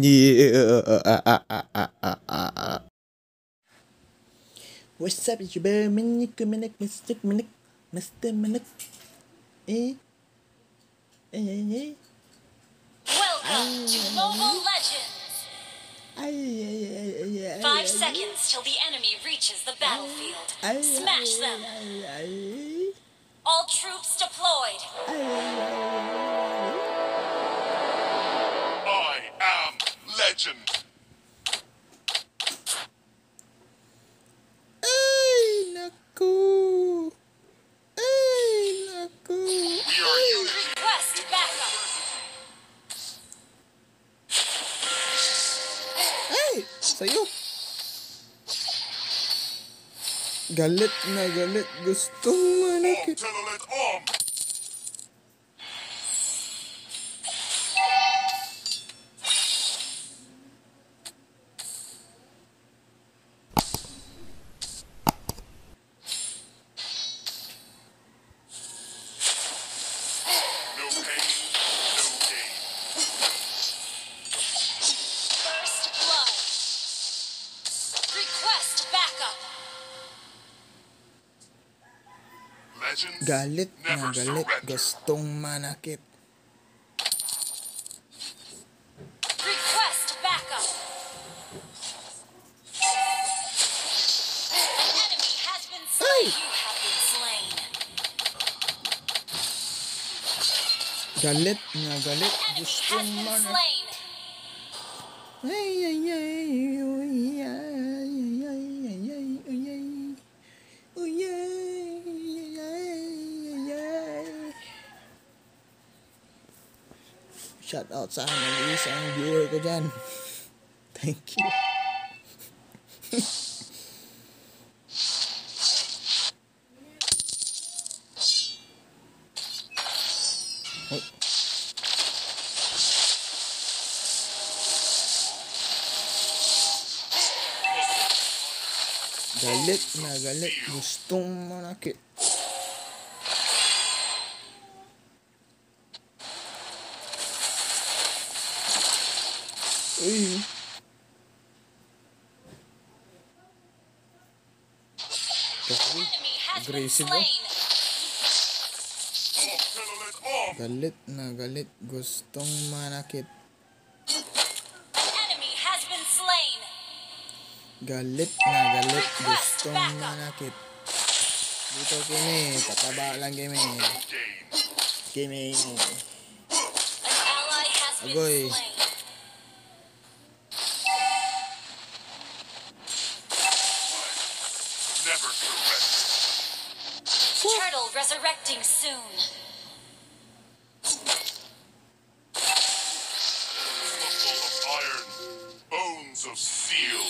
Yeah. What's up, it's your boy Minik, Minik, Mr. Minik, Mr. Minik. Eh? eh? Eh, eh, Welcome to eh, eh, Mobile Legends! Five seconds till the enemy reaches the battlefield. Smash them! All troops deployed! kitchen. Ay, naku. Ay, naku. Ay. Request backup. Ay, sayo. Galit na galit. Gusto manakit. Alternate arm. Galit na galit, gustong manakit. Galit na galit, gustong manakit. Ay, ay, ay, ay, ay. Shout out sa akin isang viewer ko dyan. Thank you. galit na galit gustong manakit Uy. Grabe. Aggressive oh. Galit na galit. Gustong manakit. Galit na galit. Gustong manakit. Dito kini. Pataba lang kami. Kini. Agoy. Agoy. soon. of steel.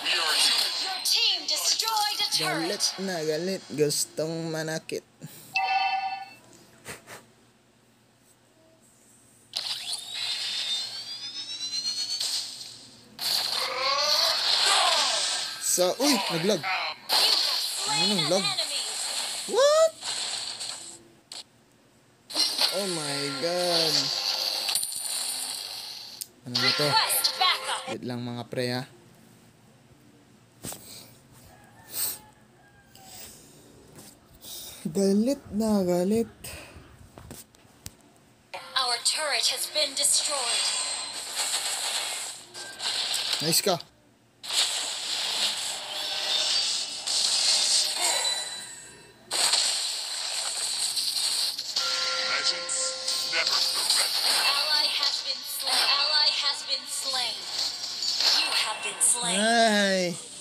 We are Your team destroyed a turret. Galit na galit. Gustong manakit. sa... Uy! Naglag! Ano nang lag? What? Oh my god! Ano na to? Wait lang mga pre ha. Galit na galit. Our turret has been destroyed. Nice ka. never surrender. Ally has been slain. Ally has been slain. You have been slain. Hey.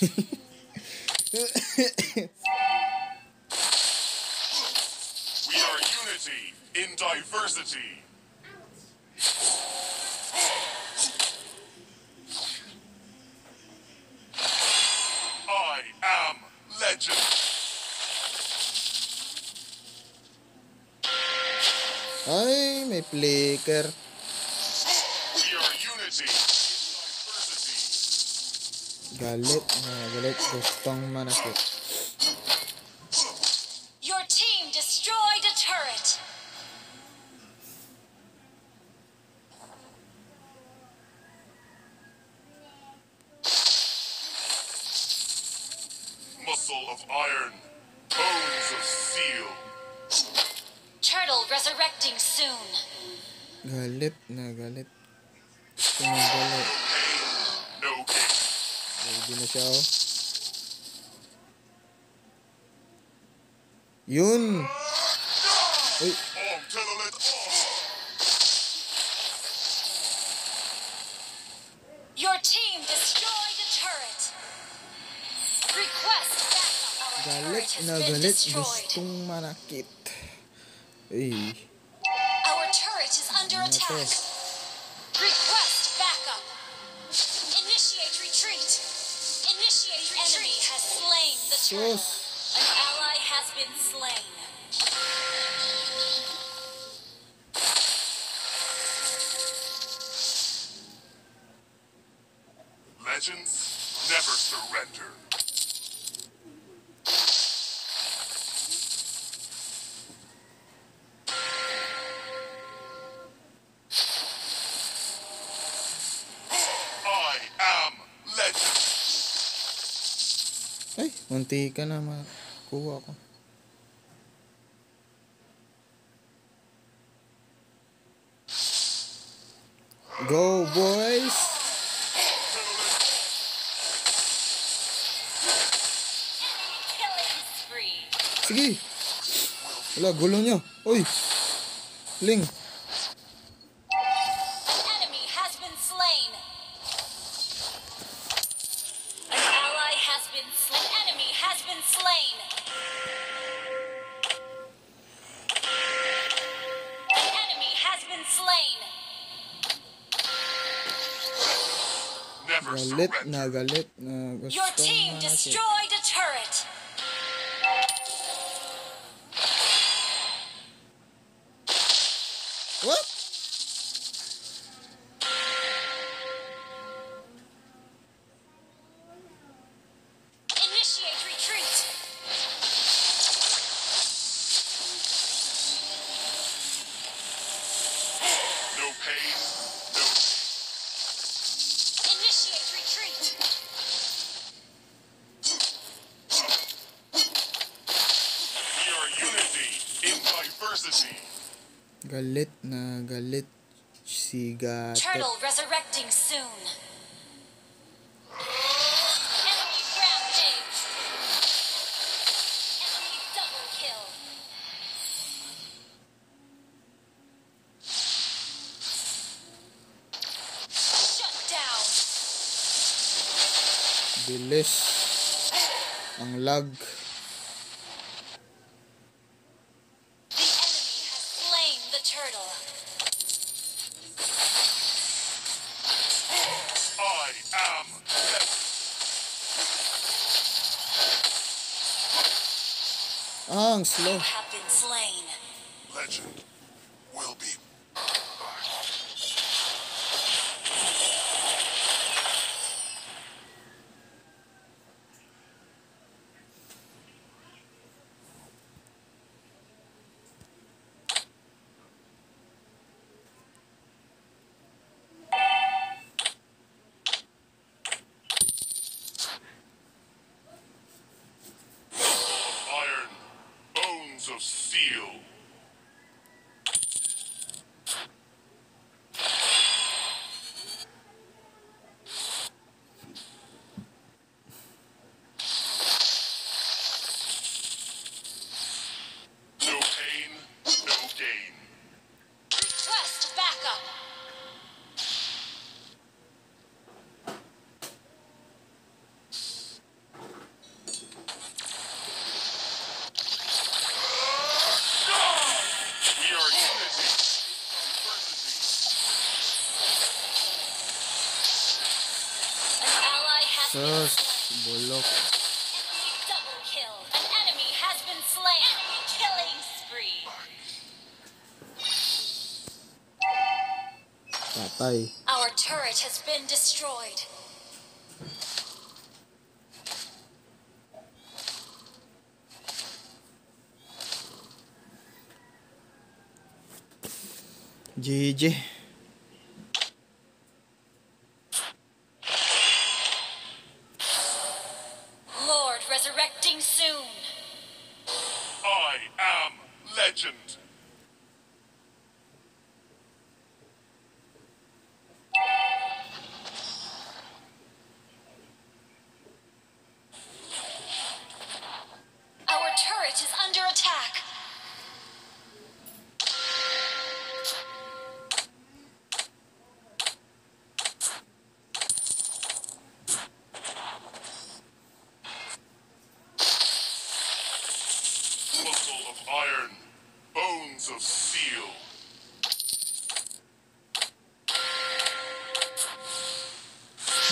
we are unity in diversity. I am legend. I Galit na galit. Gustong manakit. Your team destroyed a turret. Muscle of iron, bones of steel. Turtle resurrecting soon. Galit na galit. Tumagalit. Ready na siya, oh. Yun! Uy! Your team destroyed the turret. Request Galit na galit gustong manakit. Uy. Our turret is under ano attack. Sus. An ally has been slain. Legends never surrender. Unti ka na makuha ko. Go, boys! Sige! Wala, gulo nyo. Uy! Ling! na uh, gusto Your team destroyed a turret. What? Galit na galit si Gato. Turtle resurrecting soon. Enemy rampage. Enemy double kill. Shut down. Bilis. Ang lag. turtle. I am Oh, ang slow. of steel. Patay. Our turret has been destroyed. GG.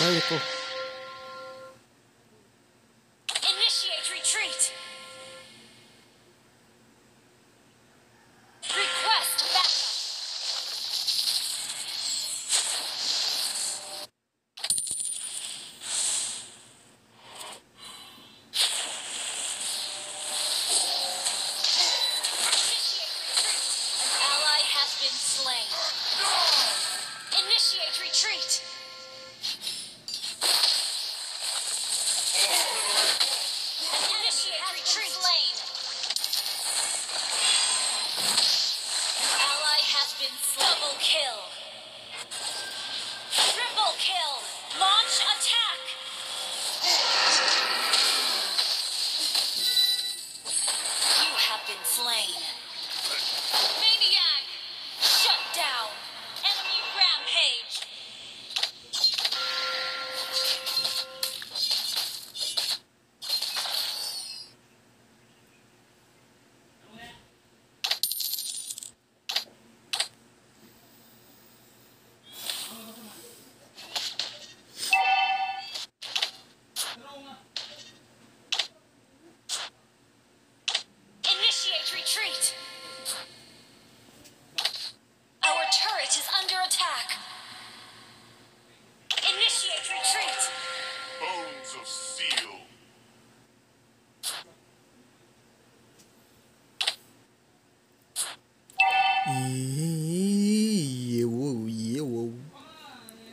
pues.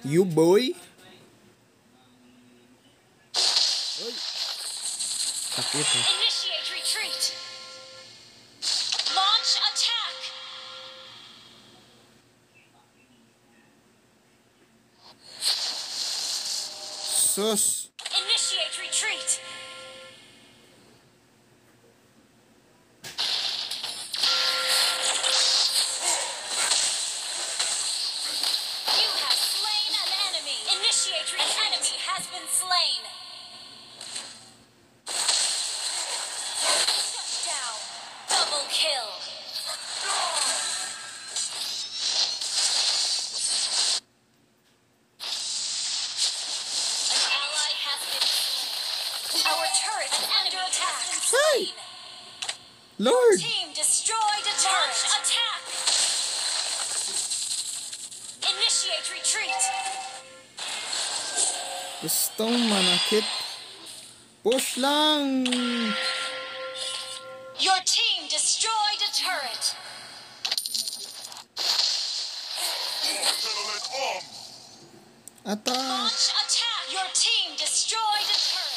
You boy. Initiate retreat. Launch attack. Sus. Initiate retreat. turret is under attack. Hey! Lord! team destroyed a turret. attack! Initiate retreat. Gusto manakit. Push lang! Your team destroyed a turret. Attack! Launch attack! Your team destroyed a turret.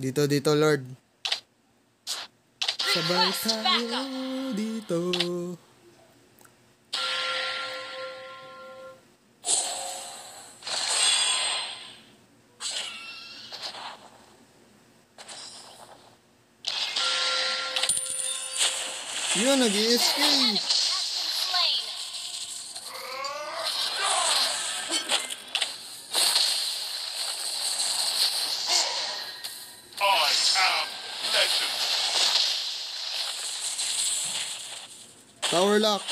Dito, dito, Lord. Sabay tayo dito. Yun, nag-escape. Power lock.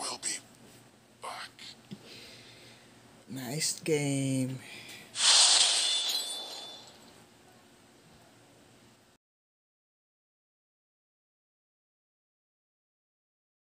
We'll be back. Nice game.